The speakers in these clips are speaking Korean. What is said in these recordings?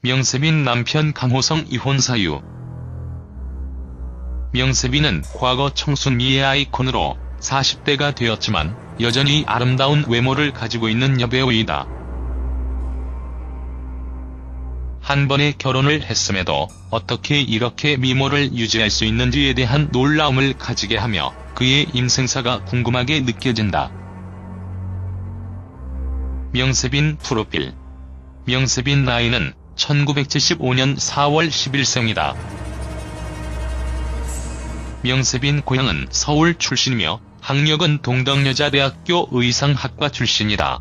명세빈 남편 강호성 이혼 사유 명세빈은 과거 청순미의 아이콘으로 40대가 되었지만 여전히 아름다운 외모를 가지고 있는 여배우이다. 한 번의 결혼을 했음에도 어떻게 이렇게 미모를 유지할 수 있는지에 대한 놀라움을 가지게 하며 그의 인생사가 궁금하게 느껴진다. 명세빈 프로필 명세빈 나이는 1975년 4월 10일 생이다. 명세빈 고향은 서울 출신이며 학력은 동덕여자대학교 의상학과 출신이다.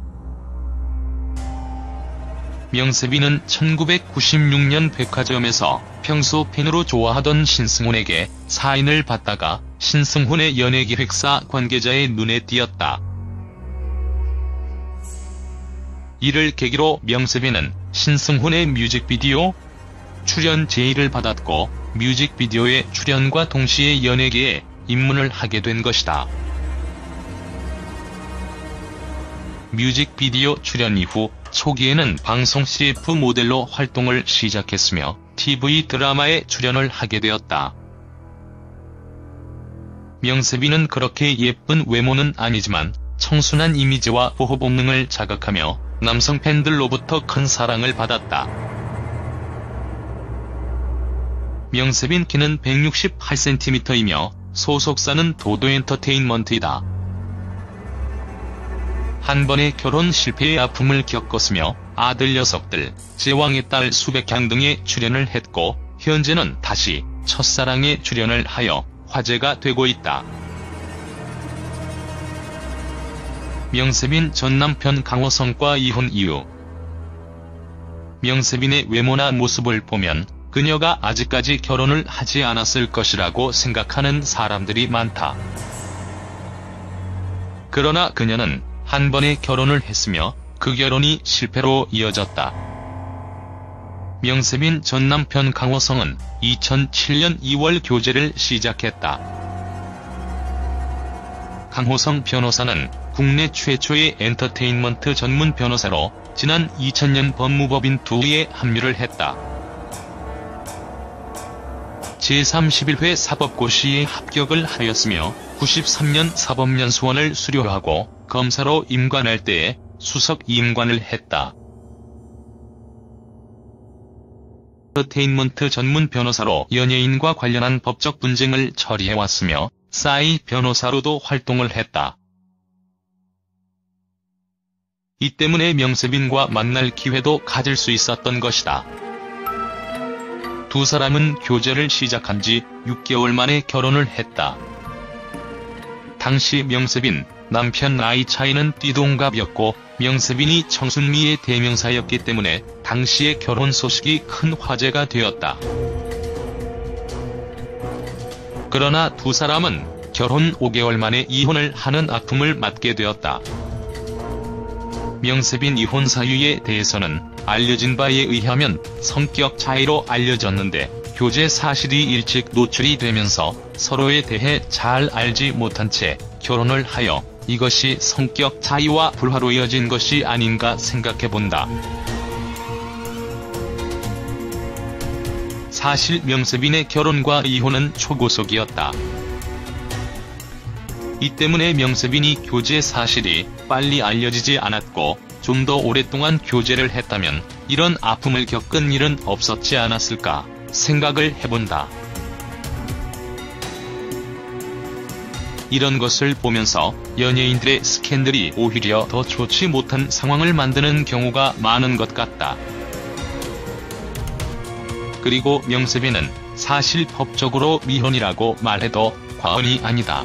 명세빈은 1996년 백화점에서 평소 팬으로 좋아하던 신승훈에게 사인을 받다가 신승훈의 연예기획사 관계자의 눈에 띄었다. 이를 계기로 명세빈은 신승훈의 뮤직비디오 출연 제의를 받았고 뮤직비디오의 출연과 동시에 연예계에 입문을 하게 된 것이다. 뮤직비디오 출연 이후 초기에는 방송 CF 모델로 활동을 시작했으며 TV 드라마에 출연을 하게 되었다. 명세빈은 그렇게 예쁜 외모는 아니지만 청순한 이미지와 보호 본능을 자극하며 남성 팬들로부터 큰 사랑을 받았다. 명세빈 키는 168cm이며 소속사는 도도엔터테인먼트이다. 한 번의 결혼 실패의 아픔을 겪었으며 아들 녀석들, 제왕의 딸 수백향 등에 출연을 했고 현재는 다시 첫사랑에 출연을 하여 화제가 되고 있다. 명세빈 전 남편 강호성과 이혼 이후 명세빈의 외모나 모습을 보면 그녀가 아직까지 결혼을 하지 않았을 것이라고 생각하는 사람들이 많다. 그러나 그녀는 한 번의 결혼을 했으며 그 결혼이 실패로 이어졌다. 명세빈 전 남편 강호성은 2007년 2월 교제를 시작했다. 강호성 변호사는 국내 최초의 엔터테인먼트 전문 변호사로 지난 2000년 법무법인 2에 합류를 했다. 제31회 사법고시에 합격을 하였으며 93년 사법연수원을 수료하고 검사로 임관할 때에 수석 임관을 했다. 엔터테인먼트 전문 변호사로 연예인과 관련한 법적 분쟁을 처리해왔으며 싸이 변호사로도 활동을 했다. 이 때문에 명세빈과 만날 기회도 가질 수 있었던 것이다. 두 사람은 교제를 시작한 지 6개월 만에 결혼을 했다. 당시 명세빈, 남편 나이 차이는 띠동갑이었고 명세빈이 청순미의 대명사였기 때문에 당시의 결혼 소식이 큰 화제가 되었다. 그러나 두 사람은 결혼 5개월 만에 이혼을 하는 아픔을 맞게 되었다. 명세빈 이혼 사유에 대해서는 알려진 바에 의하면 성격 차이로 알려졌는데 교제 사실이 일찍 노출이 되면서 서로에 대해 잘 알지 못한 채 결혼을 하여 이것이 성격 차이와 불화로 이어진 것이 아닌가 생각해본다. 사실 명세빈의 결혼과 이혼은 초고속이었다. 이 때문에 명세빈이 교제 사실이 빨리 알려지지 않았고 좀 더 오랫동안 교제를 했다면 이런 아픔을 겪은 일은 없었지 않았을까 생각을 해본다. 이런 것을 보면서 연예인들의 스캔들이 오히려 더 좋지 못한 상황을 만드는 경우가 많은 것 같다. 그리고 명세빈은 사실 법적으로 미혼이라고 말해도 과언이 아니다.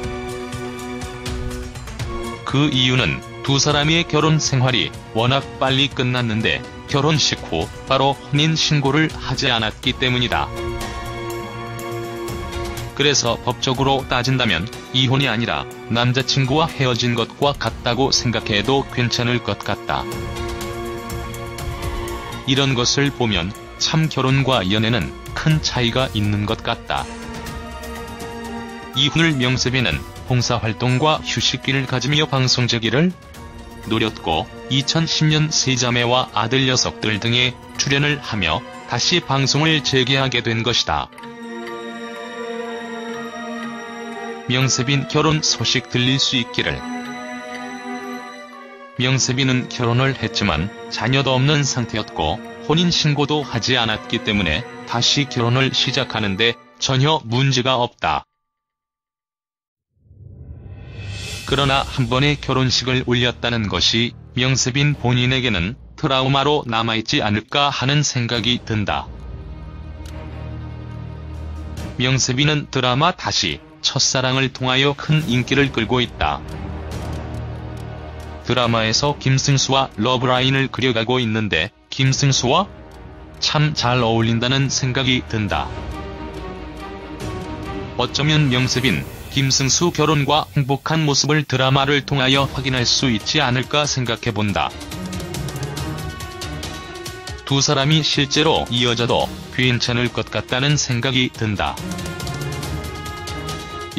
그 이유는 두 사람의 결혼 생활이 워낙 빨리 끝났는데 결혼식 후 바로 혼인 신고를 하지 않았기 때문이다. 그래서 법적으로 따진다면 이혼이 아니라 남자친구와 헤어진 것과 같다고 생각해도 괜찮을 것 같다. 이런 것을 보면 참 결혼과 연애는 큰 차이가 있는 것 같다. 이혼을 명세빈은 봉사활동과 휴식기를 가지며 방송 재기를 노렸고 2010년 세자매와 아들 녀석들 등에 출연을 하며 다시 방송을 재개하게 된 것이다. 명세빈 결혼 소식 들릴 수 있기를. 명세빈은 결혼을 했지만 자녀도 없는 상태였고 혼인신고도 하지 않았기 때문에 다시 결혼을 시작하는데 전혀 문제가 없다. 그러나 한 번의 결혼식을 올렸다는 것이 명세빈 본인에게는 트라우마로 남아있지 않을까 하는 생각이 든다. 명세빈은 드라마 다시 첫사랑을 통하여 큰 인기를 끌고 있다. 드라마에서 김승수와 러브라인을 그려가고 있는데 김승수와 참 잘 어울린다는 생각이 든다. 어쩌면 명세빈, 김승수 결혼과 행복한 모습을 드라마를 통하여 확인할 수 있지 않을까 생각해본다. 두 사람이 실제로 이어져도 괜찮을 것 같다는 생각이 든다.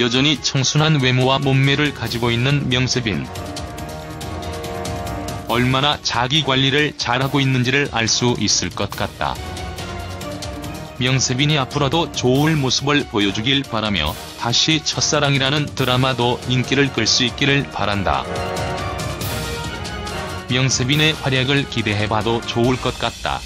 여전히 청순한 외모와 몸매를 가지고 있는 명세빈. 얼마나 자기 관리를 잘하고 있는지를 알 수 있을 것 같다. 명세빈이 앞으로도 좋을 모습을 보여주길 바라며 다시 첫사랑이라는 드라마도 인기를 끌 수 있기를 바란다. 명세빈의 활약을 기대해봐도 좋을 것 같다.